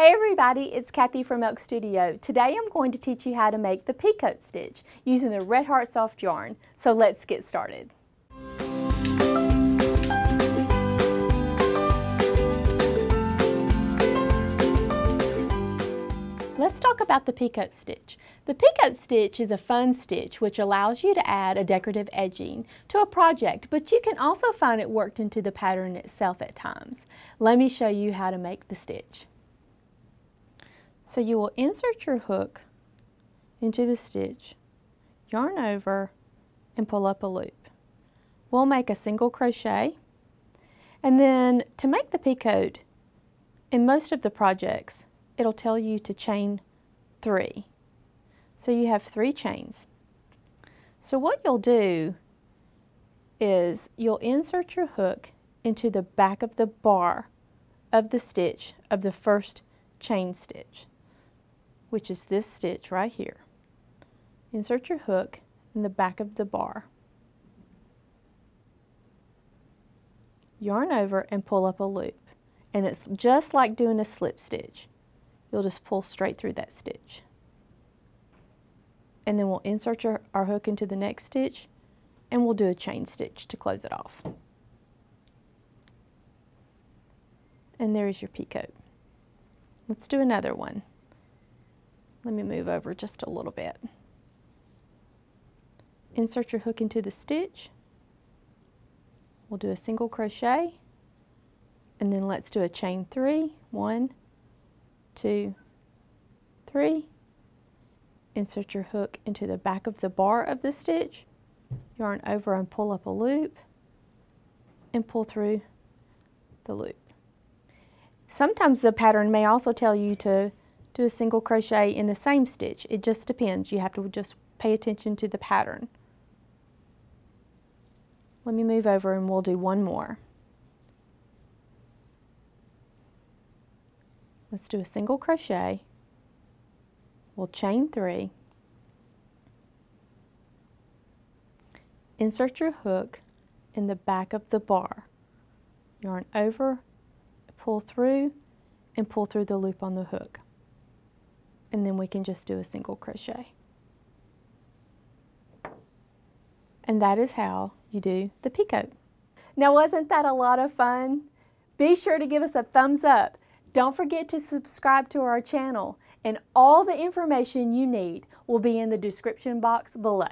Hey everybody, it's Kathy from Elk Studio. Today I'm going to teach you how to make the picot stitch using the Red Heart Soft yarn. So let's get started. Let's talk about the picot stitch. The picot stitch is a fun stitch which allows you to add a decorative edging to a project, but you can also find it worked into the pattern itself at times. Let me show you how to make the stitch. So you will insert your hook into the stitch, yarn over, and pull up a loop. We'll make a single crochet, and then to make the picot, in most of the projects, it'll tell you to chain three. So you have three chains. So what you'll do is you'll insert your hook into the back of the bar of the stitch of the first chain stitch which is this stitch right here. Insert your hook in the back of the bar. Yarn over and pull up a loop. And it's just like doing a slip stitch. You'll just pull straight through that stitch. And then we'll insert your, our hook into the next stitch and we'll do a chain stitch to close it off. And there is your picot. Let's do another one. Let me move over just a little bit. Insert your hook into the stitch. We'll do a single crochet and then let's do a chain three. One, two, three. Insert your hook into the back of the bar of the stitch, yarn over and pull up a loop and pull through the loop. Sometimes the pattern may also tell you to do a single crochet in the same stitch. It just depends. You have to just pay attention to the pattern. Let me move over and we'll do one more. Let's do a single crochet. We'll chain three. Insert your hook in the back of the bar. Yarn over, pull through, and pull through the loop on the hook and then we can just do a single crochet. And that is how you do the picot. Now wasn't that a lot of fun? Be sure to give us a thumbs up. Don't forget to subscribe to our channel and all the information you need will be in the description box below.